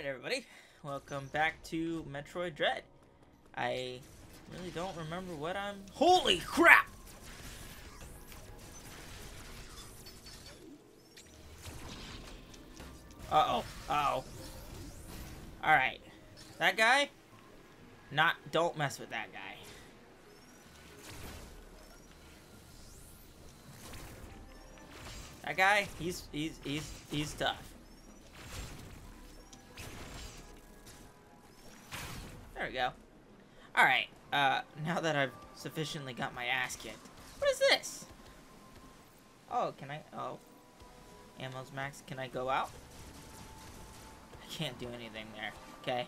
Alright everybody, welcome back to Metroid Dread. I really don't remember what I'm... HOLY CRAP! Uh-oh, uh-oh. Alright, that guy? Not, don't mess with that guy. That guy, he's, he's, he's, he's tough. We go. Alright, uh, now that I've sufficiently got my ass kicked. What is this? Oh, can I, oh. Ammo's max, can I go out? I can't do anything there. Okay.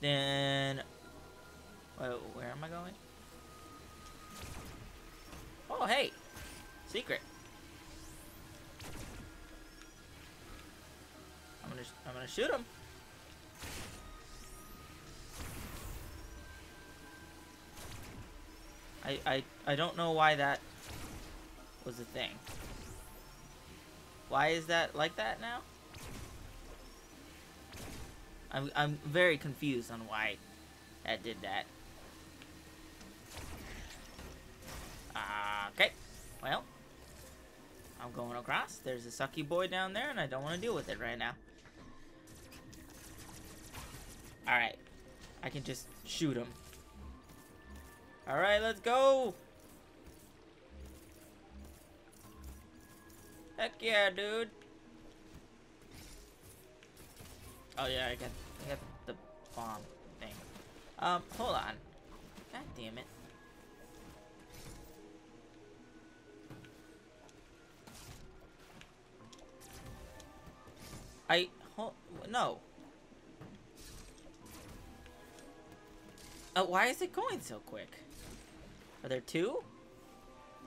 Then, wait, where am I going? Oh, hey! Secret. Gonna, I'm gonna shoot him. I, I, I don't know why that was a thing. Why is that like that now? I'm, I'm very confused on why that did that. Okay. Well, I'm going across. There's a sucky boy down there, and I don't want to deal with it right now. Alright. I can just shoot him. Alright, let's go! Heck yeah, dude! Oh yeah, I got, I got the bomb thing. Um, hold on. God damn it. I... hold, No. Uh, why is it going so quick? Are there two?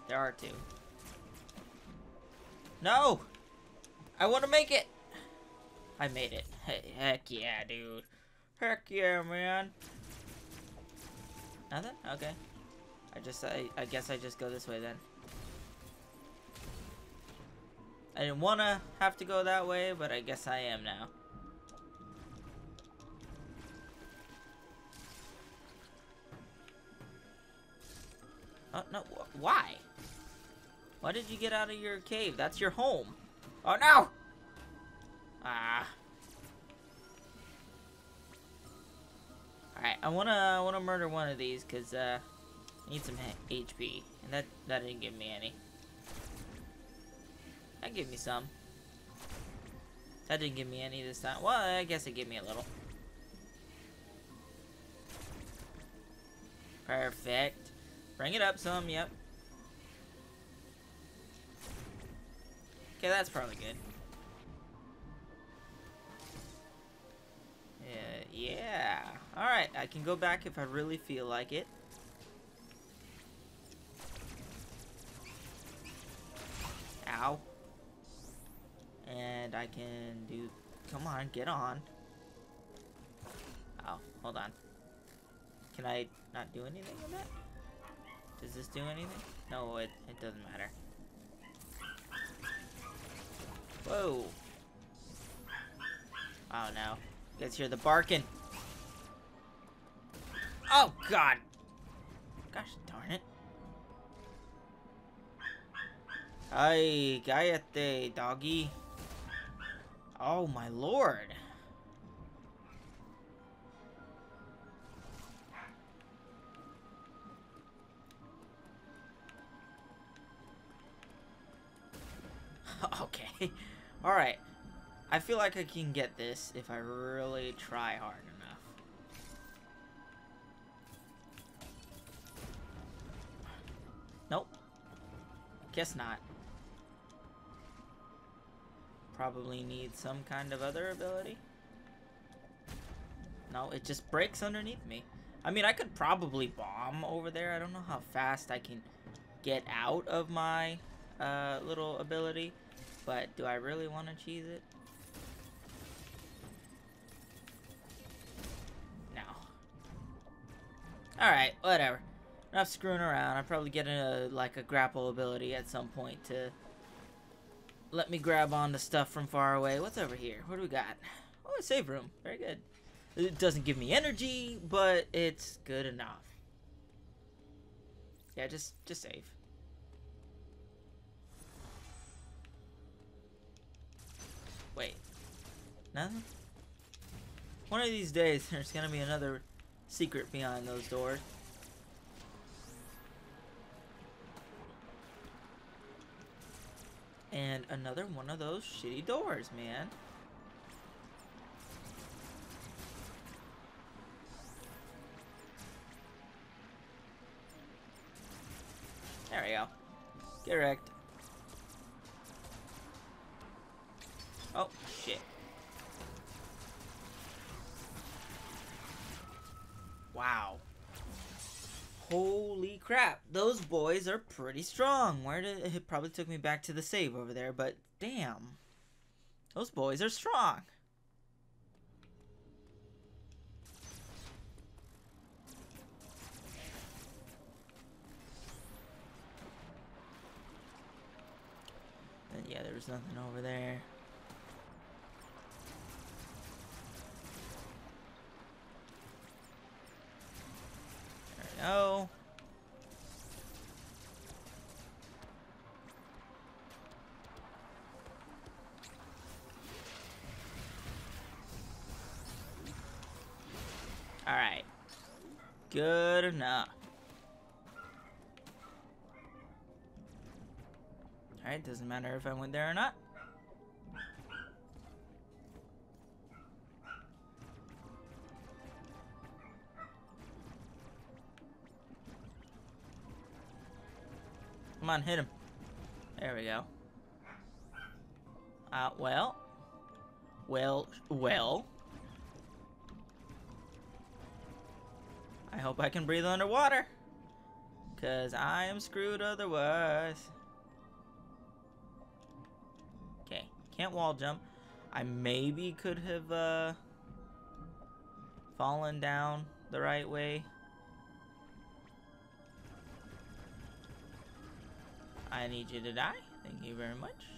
There are two. No! I want to make it! I made it. Hey, Heck yeah, dude. Heck yeah, man. Nothing? Okay. I just, I, I guess I just go this way then. I didn't want to have to go that way, but I guess I am now. Oh, no, wh why? Why did you get out of your cave? That's your home. Oh, no! Ah. Alright, I wanna, I wanna murder one of these, because, uh, I need some HP. And that, that didn't give me any. That gave me some. That didn't give me any this time. Well, I guess it gave me a little. Perfect. Bring it up some, yep. Okay, that's probably good. Yeah, yeah. Alright, I can go back if I really feel like it. Ow and I can do... Come on, get on. Oh, hold on. Can I not do anything with that? Does this do anything? No, it, it doesn't matter. Whoa. Oh no. You guys hear the barking? Oh god! Gosh darn it. Ay, cállate, doggy. Oh my lord. Alright. I feel like I can get this if I really try hard enough. Nope. Guess not probably need some kind of other ability. No, it just breaks underneath me. I mean, I could probably bomb over there. I don't know how fast I can get out of my uh, little ability. But do I really want to cheese it? No. Alright, whatever. Enough screwing around. I'll probably get a, like a grapple ability at some point to let me grab on to stuff from far away. What's over here? What do we got? Oh, a save room. Very good. It doesn't give me energy, but it's good enough. Yeah, just just save. Wait. Nothing? One of these days, there's gonna be another secret behind those doors. And another one of those shitty doors, man. There we go. Get wrecked. Oh, shit. Wow. Holy crap. Those boys are pretty strong. Where did it probably took me back to the save over there, but damn. Those boys are strong. And yeah, there was nothing over there. Good enough. Alright, doesn't matter if I went there or not. Come on, hit him. There we go. Uh, well. Well, well. I hope I can breathe underwater. Because I am screwed otherwise. Okay, can't wall jump. I maybe could have uh, fallen down the right way. I need you to die. Thank you very much.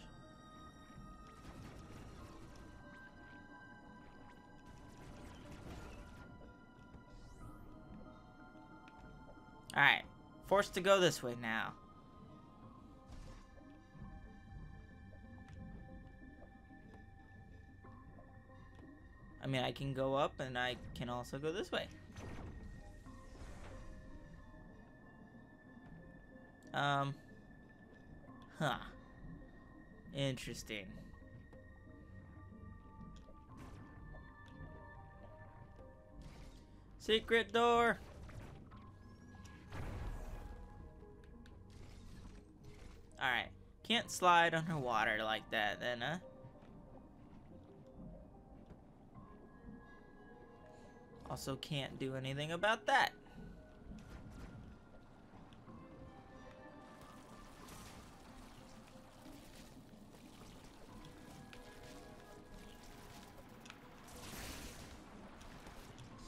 Alright. Forced to go this way now. I mean, I can go up and I can also go this way. Um. Huh. Interesting. Secret door! Can't slide underwater like that then, huh? Also can't do anything about that.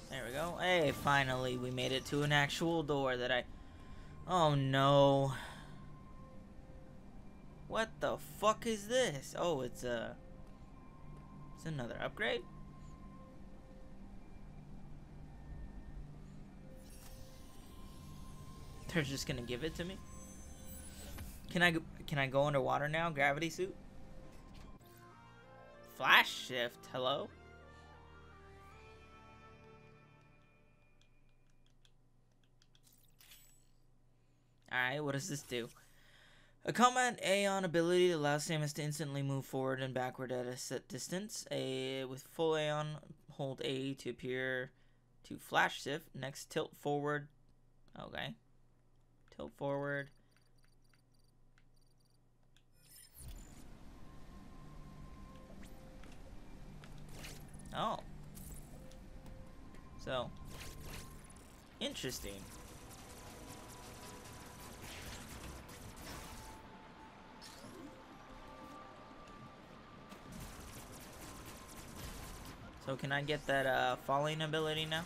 There we go. Hey, finally we made it to an actual door that I... Oh no. What the fuck is this? Oh, it's a... It's another upgrade? They're just gonna give it to me? Can I, can I go underwater now? Gravity suit? Flash shift, hello? Alright, what does this do? A combat Aeion ability that allows Samus to instantly move forward and backward at a set distance. A with full Aeion, hold A to appear to flash shift. Next, tilt forward. Okay. Tilt forward. Oh. So. Interesting. So can I get that uh, falling ability now?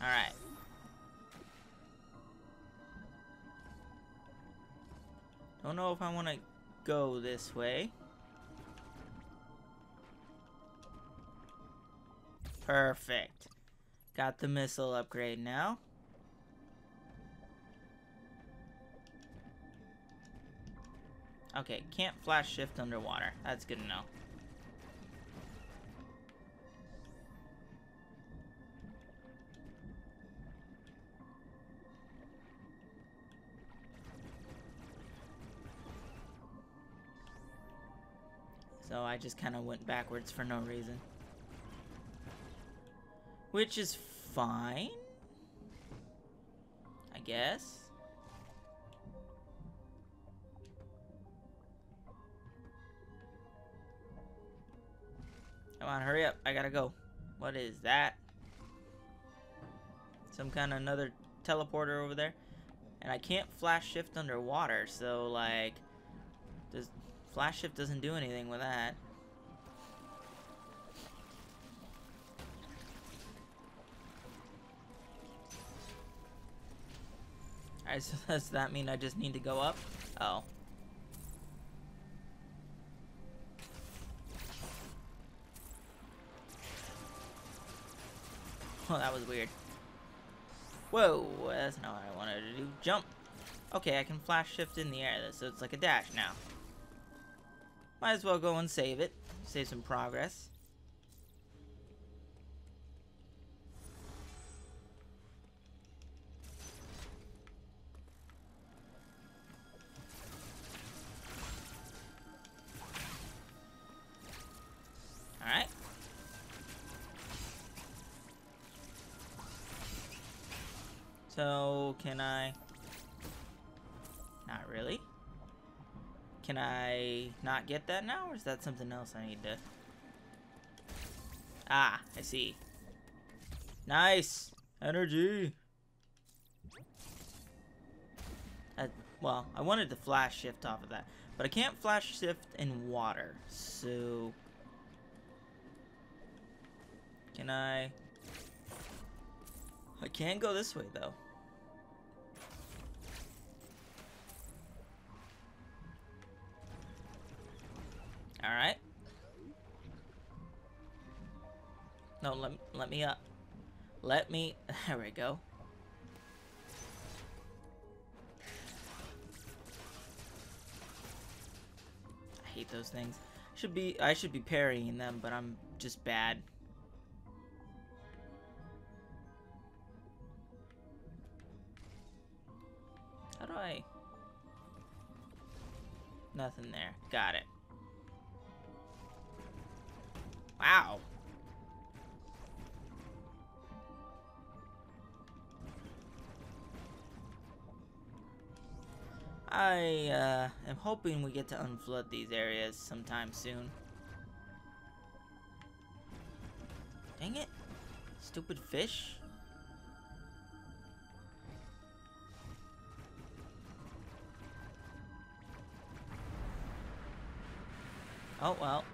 Alright. Don't know if I want to go this way. Perfect. Got the missile upgrade now. Okay, can't flash shift underwater. That's good to know. So I just kind of went backwards for no reason. Which is fine. I guess. Come on, hurry up. I gotta go. What is that? Some kind of another teleporter over there. And I can't flash shift underwater, so like... Does flash shift doesn't do anything with that. Alright, so does that mean I just need to go up? Oh. Oh, that was weird. Whoa, that's not what I wanted to do. Jump! Okay, I can flash shift in the air, so it's like a dash now. Might as well go and save it. Save some progress. So, can I... Not really. Can I not get that now, or is that something else I need to... Ah, I see. Nice! Energy! Uh, well, I wanted to flash shift off of that, but I can't flash shift in water, so... Can I... Can go this way, though. Alright. No, let, let me up. Let me... There we go. I hate those things. Should be I should be parrying them, but I'm just bad. Nothing there. Got it. Wow. I uh, am hoping we get to unflood these areas sometime soon. Dang it. Stupid fish. Oh, well.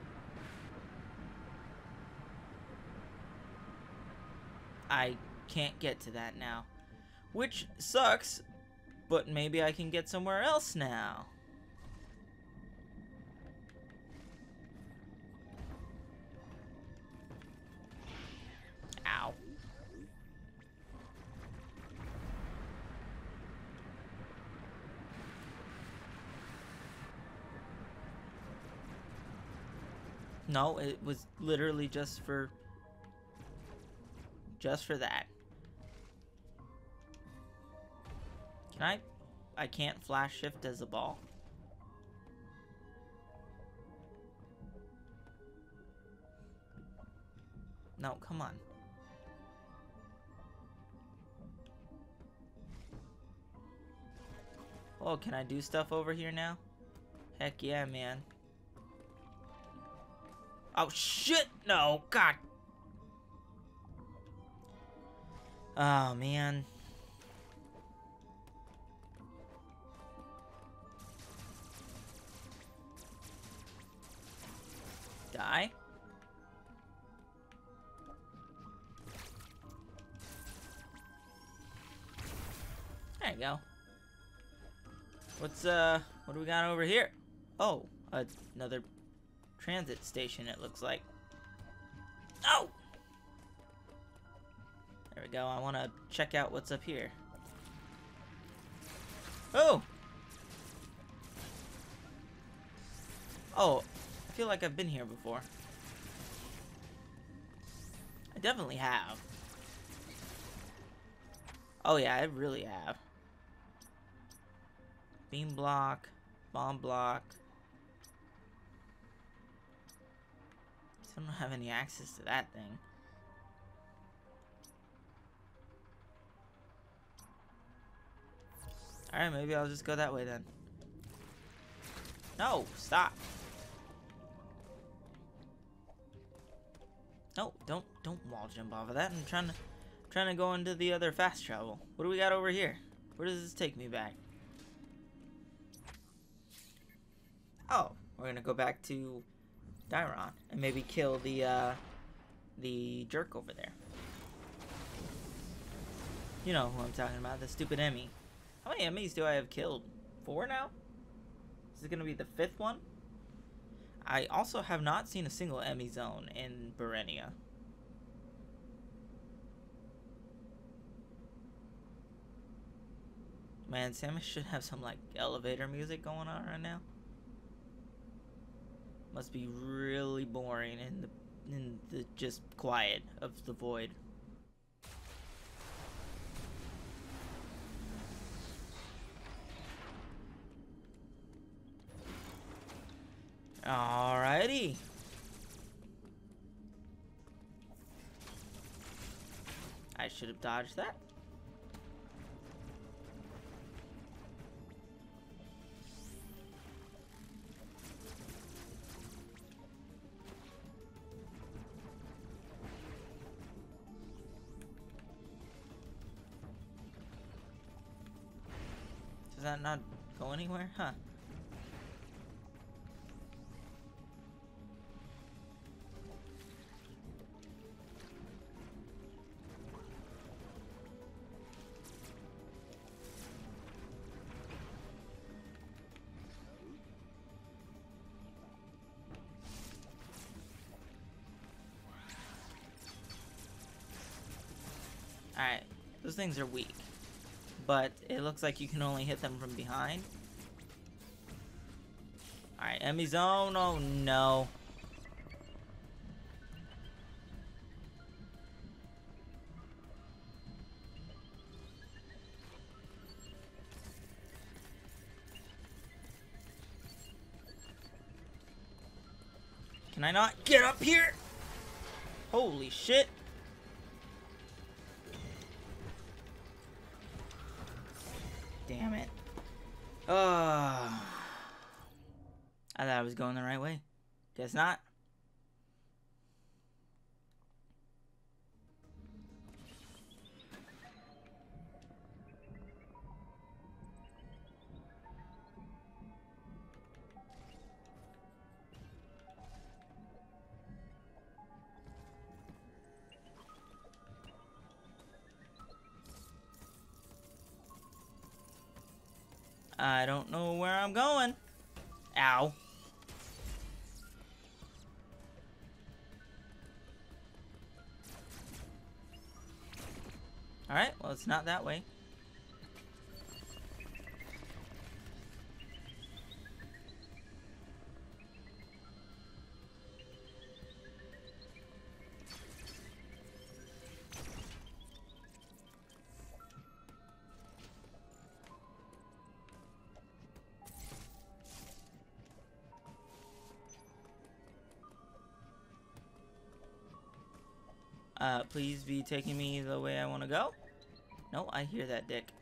I can't get to that now. Which sucks, but maybe I can get somewhere else now. No, it was literally just for just for that. Can I? I can't flash shift as a ball. No, come on. Oh, can I do stuff over here now? Heck yeah, man. Oh, shit! No, god Oh, man. Die? There you go. What's, uh, what do we got over here? Oh, another transit station, it looks like. Oh! There we go. I want to check out what's up here. Oh! Oh, I feel like I've been here before. I definitely have. Oh yeah, I really have. Beam block, bomb block. I don't have any access to that thing. Alright, maybe I'll just go that way then. No, stop. No, don't don't wall jump off of that. I'm trying to trying to go into the other fast travel. What do we got over here? Where does this take me back? Oh, we're gonna go back to Dairon and maybe kill the uh, the jerk over there. You know who I'm talking about, the stupid Emmy. How many E.M.M.I.s do I have killed? Four now? This is gonna be the fifth one? I also have not seen a single E.M.M.I. zone in Burenia. Man, Samus should have some like elevator music going on right now. Must be really boring in the in the just quiet of the void. Alrighty. I should have dodged that. Anywhere? Huh. Alright, those things are weak. But it looks like you can only hit them from behind. Enemy zone. Oh no. Can I not get up here? Holy shit. Damn it. I thought I was going the right way. Guess not. I don't know where I'm going. Ow. Well it's not that way. Uh, please be taking me the way I want to go. No, I hear that dick.